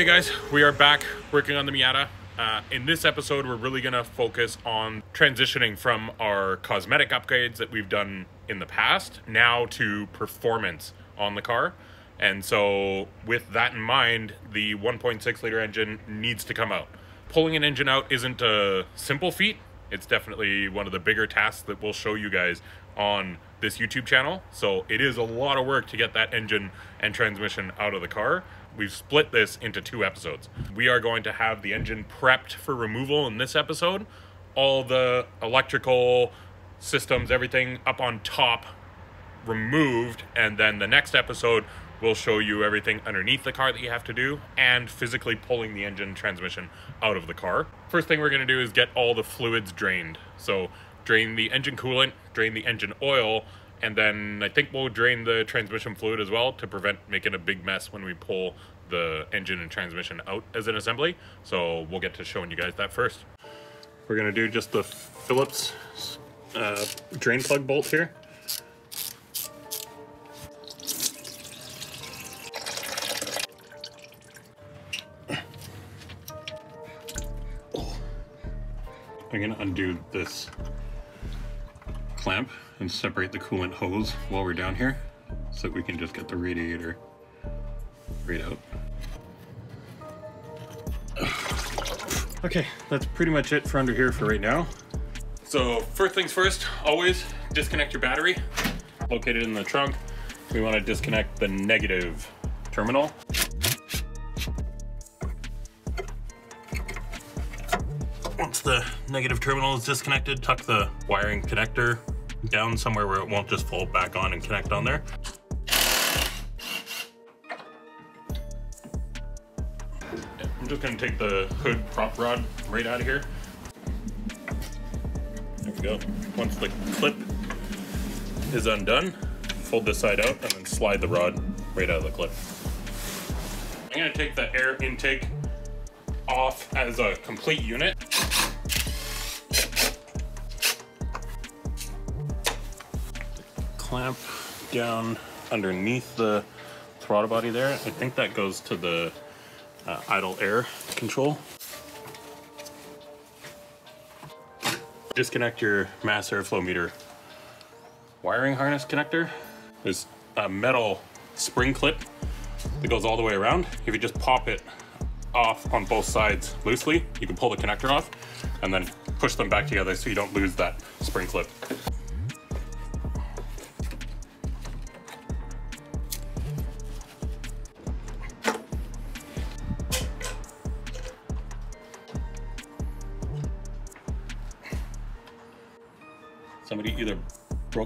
Okay, guys, we are back working on the Miata. Uh, in this episode, we're really to focus on transitioning from our cosmetic upgrades that we've done in the past now to performance on the car. And so, with that in mind, the 1.6 liter engine needs to come out. Pulling an engine out isn't a simple feat. It's definitely one of the bigger tasks that we'll show you guys on this YouTube channel. So, it is a lot of work to get that engine and transmission out of the car. We've split this into two episodes. We are going to have the engine prepped for removal in this episode, all the electrical systems, everything up on top removed, and then the next episode we'll show you everything underneath the car that you have to do and physically pulling the engine transmission out of the car. First thing we're going to do is get all the fluids drained. So drain the engine coolant, drain the engine oil, and then I think we'll drain the transmission fluid as well to prevent making a big mess when we pull the engine and transmission out as an assembly. So we'll get to showing you guys that first. We're gonna do just the Phillips uh, drain plug bolt here. I'm gonna undo this clamp and separate the coolant hose while we're down here so that we can just get the radiator right out. Okay, that's pretty much it for under here for right now. So first things first, always disconnect your battery. Located in the trunk, we want to disconnect the negative terminal. Once the negative terminal is disconnected, tuck the wiring connector down somewhere where it won't just fold back on and connect on there. I'm just gonna take the hood prop rod right out of here. There we go. Once the clip is undone, fold this side out and then slide the rod right out of the clip. I'm gonna take the air intake off as a complete unit. Clamp down underneath the throttle body there. I think that goes to the uh, idle air control. Disconnect your mass airflow meter wiring harness connector. There's a metal spring clip that goes all the way around. If you just pop it off on both sides loosely, you can pull the connector off and then push them back together so you don't lose that spring clip.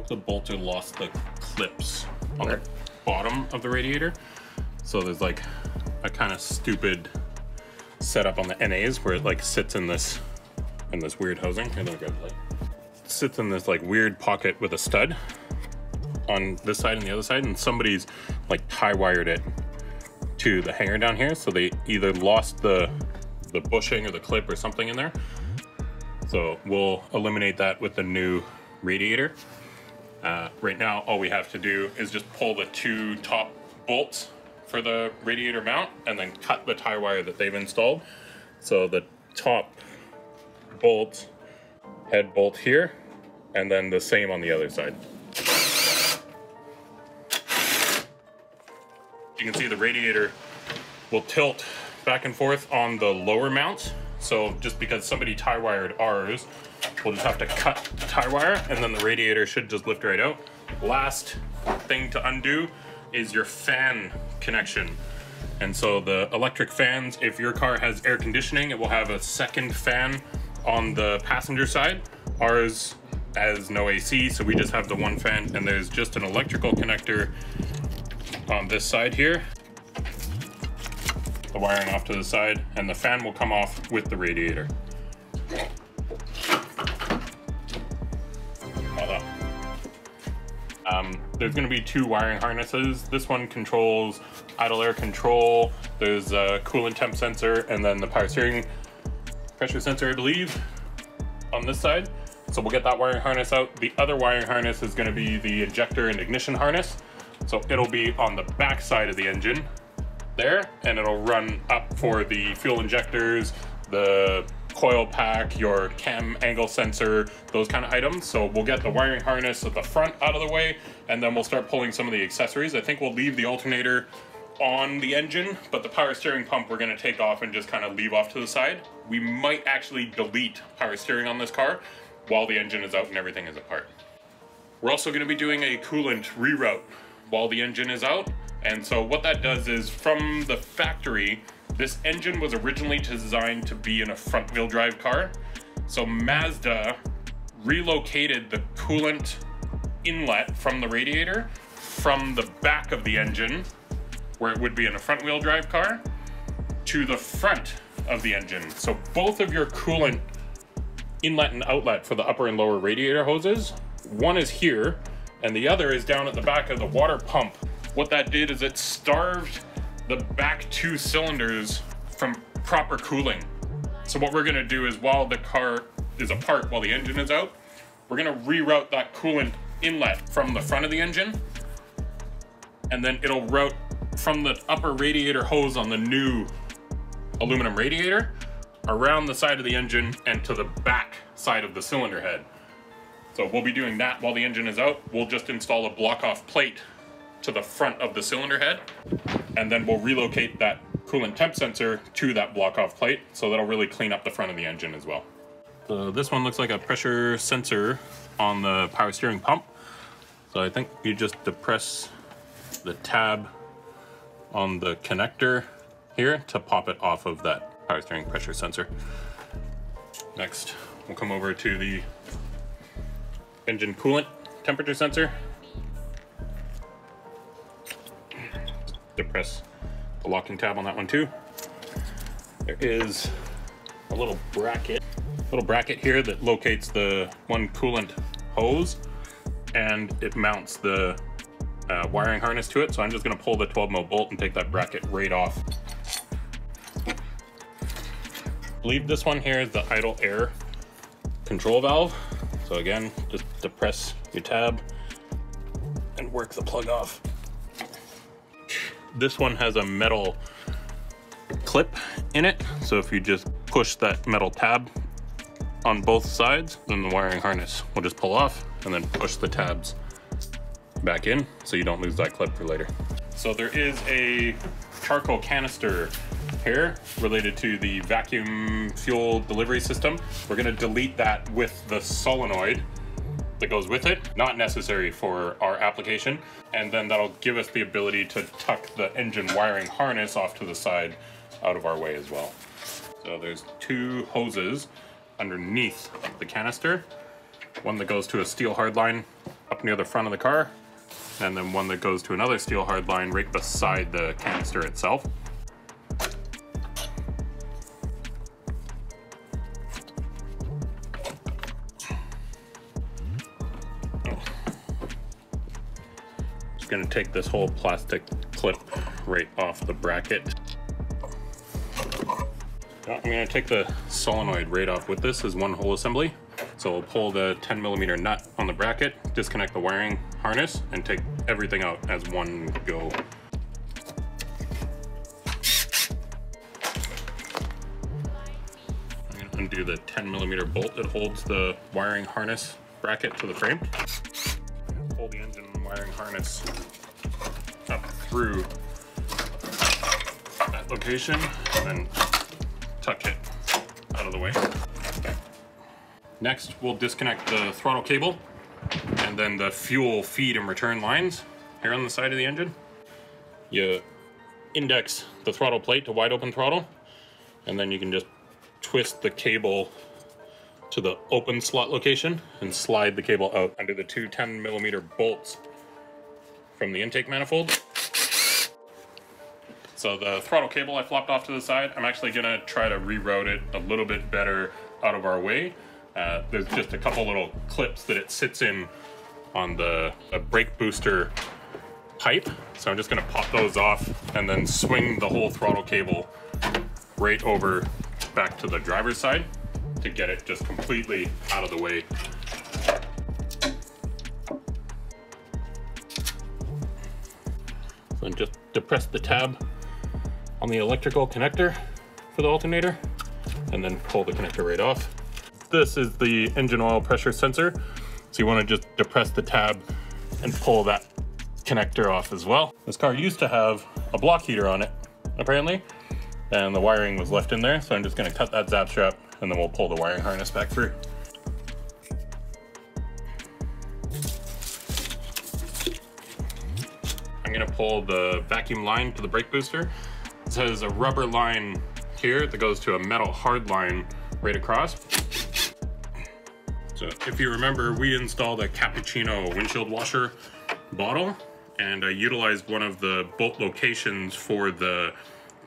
Broke the bolt or lost the clips on the bottom of the radiator. So there's like a kind of stupid setup on the NAs where it like sits in this in this weird housing. And then it like sits in this like weird pocket with a stud on this side and the other side, and somebody's like tie wired it to the hanger down here. So they either lost the the bushing or the clip or something in there. So we'll eliminate that with the new radiator. Uh, right now, all we have to do is just pull the two top bolts for the radiator mount and then cut the tie wire that they've installed. So the top bolt, head bolt here, and then the same on the other side. You can see the radiator will tilt back and forth on the lower mount. So just because somebody tie wired ours, we'll just have to cut the tie wire and then the radiator should just lift right out. Last thing to undo is your fan connection. And so the electric fans, if your car has air conditioning, it will have a second fan on the passenger side. Ours has no AC, so we just have the one fan and there's just an electrical connector on this side here. The wiring off to the side and the fan will come off with the radiator. Um, there's going to be two wiring harnesses. This one controls idle air control. There's a coolant temp sensor and then the power steering pressure sensor, I believe, on this side. So we'll get that wiring harness out. The other wiring harness is going to be the injector and ignition harness. So it'll be on the back side of the engine there and it'll run up for the fuel injectors, the coil pack, your cam angle sensor, those kind of items. So we'll get the wiring harness at the front out of the way and then we'll start pulling some of the accessories. I think we'll leave the alternator on the engine, but the power steering pump we're gonna take off and just kind of leave off to the side. We might actually delete power steering on this car while the engine is out and everything is apart. We're also gonna be doing a coolant reroute while the engine is out. And so what that does is from the factory, this engine was originally designed to be in a front wheel drive car. So Mazda relocated the coolant inlet from the radiator from the back of the engine where it would be in a front wheel drive car to the front of the engine. So both of your coolant inlet and outlet for the upper and lower radiator hoses, one is here and the other is down at the back of the water pump. What that did is it starved the back two cylinders from proper cooling. So what we're gonna do is while the car is apart, while the engine is out, we're gonna reroute that coolant inlet from the front of the engine and then it'll route from the upper radiator hose on the new aluminum radiator around the side of the engine and to the back side of the cylinder head. So we'll be doing that while the engine is out. We'll just install a block off plate to the front of the cylinder head and then we'll relocate that coolant temp sensor to that block off plate so that'll really clean up the front of the engine as well. So this one looks like a pressure sensor on the power steering pump. So I think you just depress the tab on the connector here to pop it off of that power steering pressure sensor. Next, we'll come over to the engine coolant temperature sensor. Depress the locking tab on that one too. There is a little bracket, little bracket here that locates the one coolant hose and it mounts the uh, wiring harness to it. So I'm just gonna pull the 12 mil bolt and take that bracket right off. I believe this one here is the idle air control valve. So again, just depress your tab and work the plug off. This one has a metal clip in it. So if you just push that metal tab on both sides, then the wiring harness will just pull off and then push the tabs back in so you don't lose that clip for later. So there is a charcoal canister here related to the vacuum fuel delivery system. We're gonna delete that with the solenoid that goes with it, not necessary for our application. And then that'll give us the ability to tuck the engine wiring harness off to the side out of our way as well. So there's two hoses underneath the canister. One that goes to a steel hardline up near the front of the car, and then one that goes to another steel hardline right beside the canister itself. Gonna take this whole plastic clip right off the bracket. I'm gonna take the solenoid right off with this as one whole assembly. So we'll pull the 10 millimeter nut on the bracket, disconnect the wiring harness, and take everything out as one go. I'm gonna undo the 10 millimeter bolt that holds the wiring harness bracket to the frame. Pull the engine wiring harness up through that location, and then tuck it out of the way. Next, we'll disconnect the throttle cable and then the fuel feed and return lines here on the side of the engine. You index the throttle plate to wide open throttle, and then you can just twist the cable to the open slot location and slide the cable out under the two 10 millimeter bolts from the intake manifold. So the throttle cable I flopped off to the side, I'm actually gonna try to reroute it a little bit better out of our way uh, there's just a couple little clips that it sits in on the brake booster pipe. So I'm just gonna pop those off and then swing the whole throttle cable right over back to the driver's side to get it just completely out of the way. Just depress the tab on the electrical connector for the alternator and then pull the connector right off. This is the engine oil pressure sensor. So you want to just depress the tab and pull that connector off as well. This car used to have a block heater on it, apparently, and the wiring was left in there. So I'm just going to cut that zap strap and then we'll pull the wiring harness back through. To pull the vacuum line to the brake booster. It has a rubber line here that goes to a metal hard line right across. So if you remember, we installed a cappuccino windshield washer bottle and I utilized one of the bolt locations for the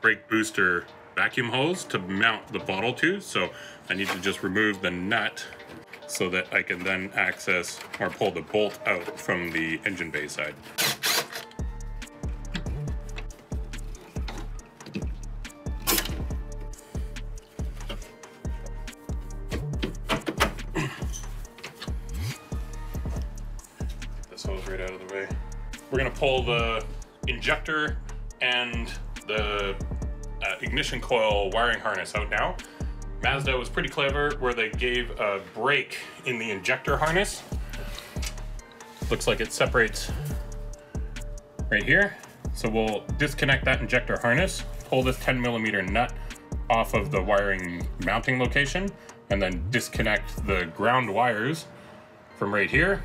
brake booster vacuum hose to mount the bottle to. So I need to just remove the nut so that I can then access or pull the bolt out from the engine bay side. Injector and the uh, ignition coil wiring harness out now. Mazda was pretty clever where they gave a break in the injector harness. Looks like it separates right here. So we'll disconnect that injector harness, pull this 10 millimeter nut off of the wiring mounting location, and then disconnect the ground wires from right here,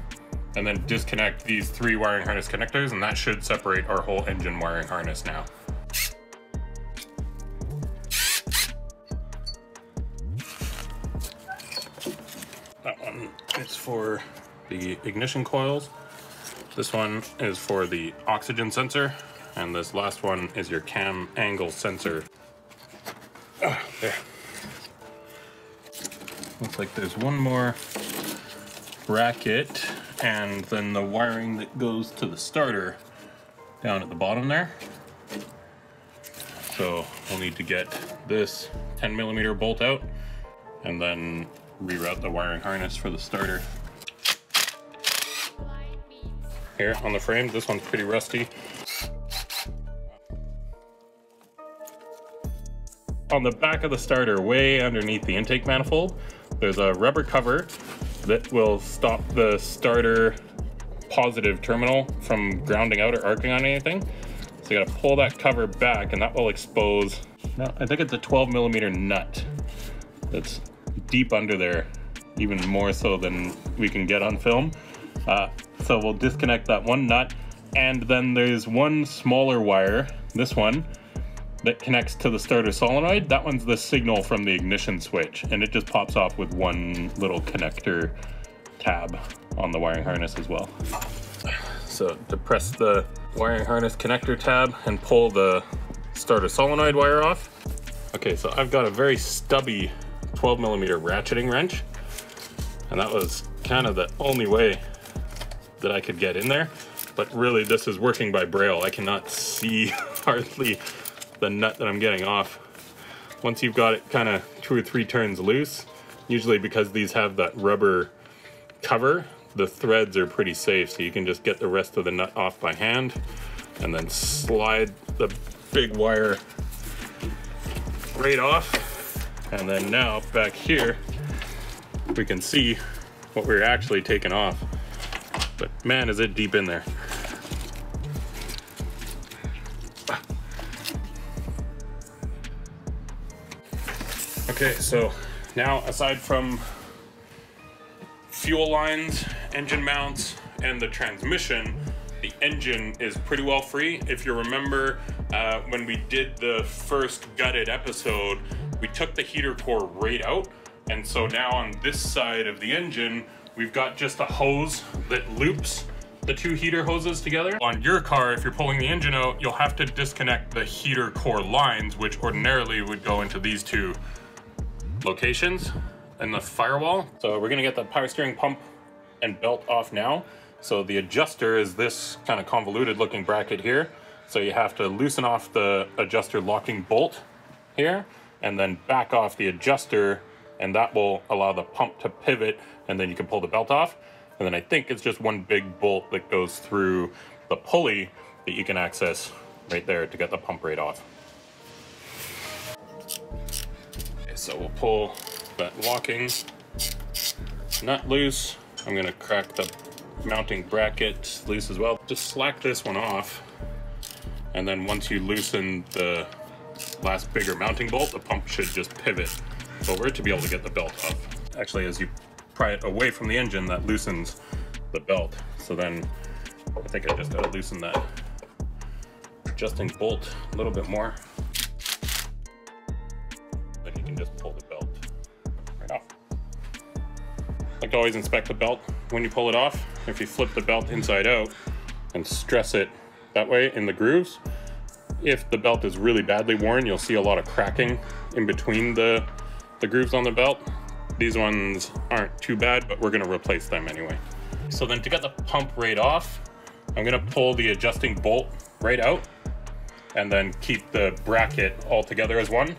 and then disconnect these three wiring harness connectors, and that should separate our whole engine wiring harness now. That one is for the ignition coils. This one is for the oxygen sensor. And this last one is your cam angle sensor. Ah, there. Looks like there's one more bracket and then the wiring that goes to the starter down at the bottom there. So we'll need to get this 10 millimeter bolt out and then reroute the wiring harness for the starter. Here on the frame, this one's pretty rusty. On the back of the starter, way underneath the intake manifold, there's a rubber cover that will stop the starter positive terminal from grounding out or arcing on anything. So you gotta pull that cover back and that will expose, no, I think it's a 12 millimeter nut that's deep under there, even more so than we can get on film. Uh, so we'll disconnect that one nut and then there's one smaller wire, this one, that connects to the starter solenoid. That one's the signal from the ignition switch and it just pops off with one little connector tab on the wiring harness as well. So depress the wiring harness connector tab and pull the starter solenoid wire off. Okay, so I've got a very stubby 12 millimeter ratcheting wrench and that was kind of the only way that I could get in there. But really this is working by braille. I cannot see hardly the nut that I'm getting off. Once you've got it kind of two or three turns loose, usually because these have that rubber cover, the threads are pretty safe, so you can just get the rest of the nut off by hand and then slide the big wire right off. And then now back here, we can see what we're actually taking off. But man, is it deep in there. Okay, so now aside from fuel lines, engine mounts, and the transmission, the engine is pretty well free. If you remember uh, when we did the first gutted episode, we took the heater core right out. And so now on this side of the engine, we've got just a hose that loops the two heater hoses together. On your car, if you're pulling the engine out, you'll have to disconnect the heater core lines, which ordinarily would go into these two locations and the firewall. So we're gonna get the power steering pump and belt off now. So the adjuster is this kind of convoluted looking bracket here. So you have to loosen off the adjuster locking bolt here and then back off the adjuster and that will allow the pump to pivot and then you can pull the belt off. And then I think it's just one big bolt that goes through the pulley that you can access right there to get the pump right off. So we'll pull that locking nut loose. I'm gonna crack the mounting bracket loose as well. Just slack this one off. And then once you loosen the last bigger mounting bolt, the pump should just pivot over to be able to get the belt off. Actually, as you pry it away from the engine, that loosens the belt. So then I think I just gotta loosen that adjusting bolt a little bit more. To always inspect the belt when you pull it off. If you flip the belt inside out and stress it that way in the grooves, if the belt is really badly worn, you'll see a lot of cracking in between the, the grooves on the belt. These ones aren't too bad, but we're gonna replace them anyway. So then to get the pump right off, I'm gonna pull the adjusting bolt right out and then keep the bracket all together as one.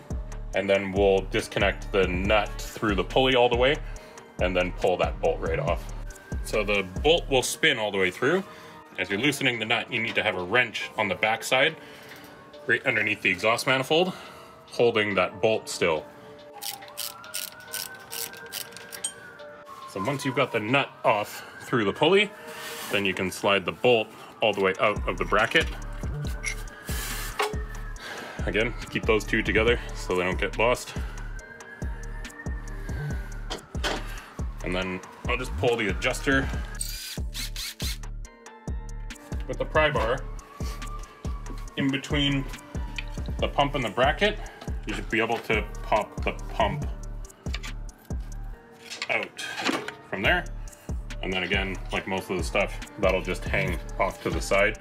And then we'll disconnect the nut through the pulley all the way and then pull that bolt right off. So the bolt will spin all the way through. As you're loosening the nut, you need to have a wrench on the back side, right underneath the exhaust manifold, holding that bolt still. So once you've got the nut off through the pulley, then you can slide the bolt all the way out of the bracket. Again, keep those two together so they don't get lost. And then I'll just pull the adjuster with the pry bar in between the pump and the bracket. You should be able to pop the pump out from there. And then again, like most of the stuff, that'll just hang off to the side,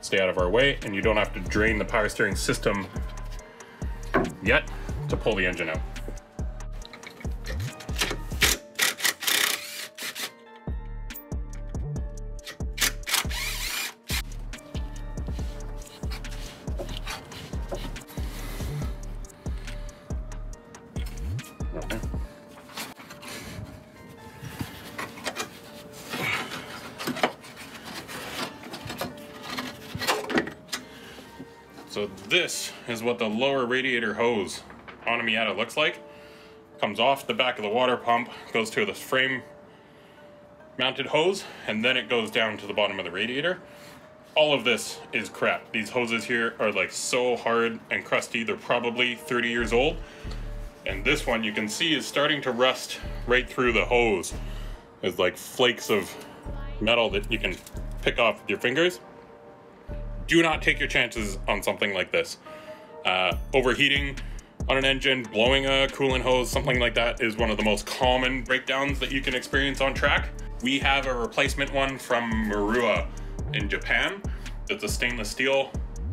stay out of our way, and you don't have to drain the power steering system yet to pull the engine out. So this is what the lower radiator hose on a Miata looks like. Comes off the back of the water pump, goes to the frame mounted hose, and then it goes down to the bottom of the radiator. All of this is crap. These hoses here are like so hard and crusty, they're probably 30 years old. And this one you can see is starting to rust right through the hose. There's like flakes of metal that you can pick off with your fingers do not take your chances on something like this. Uh, overheating on an engine, blowing a coolant hose, something like that is one of the most common breakdowns that you can experience on track. We have a replacement one from Maruha in Japan. It's a stainless steel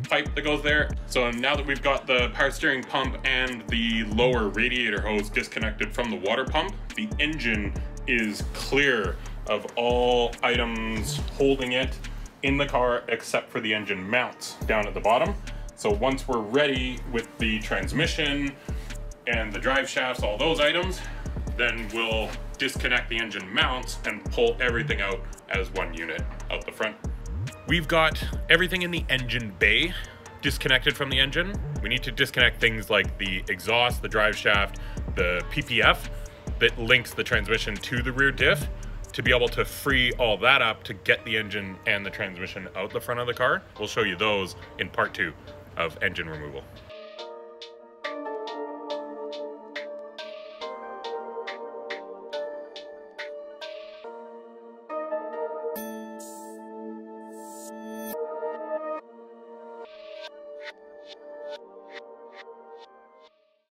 pipe that goes there. So now that we've got the power steering pump and the lower radiator hose disconnected from the water pump, the engine is clear of all items holding it in the car except for the engine mounts down at the bottom. So once we're ready with the transmission and the drive shafts, all those items, then we'll disconnect the engine mounts and pull everything out as one unit out the front. We've got everything in the engine bay disconnected from the engine. We need to disconnect things like the exhaust, the drive shaft, the PPF that links the transmission to the rear diff to be able to free all that up to get the engine and the transmission out the front of the car. We'll show you those in part two of engine removal.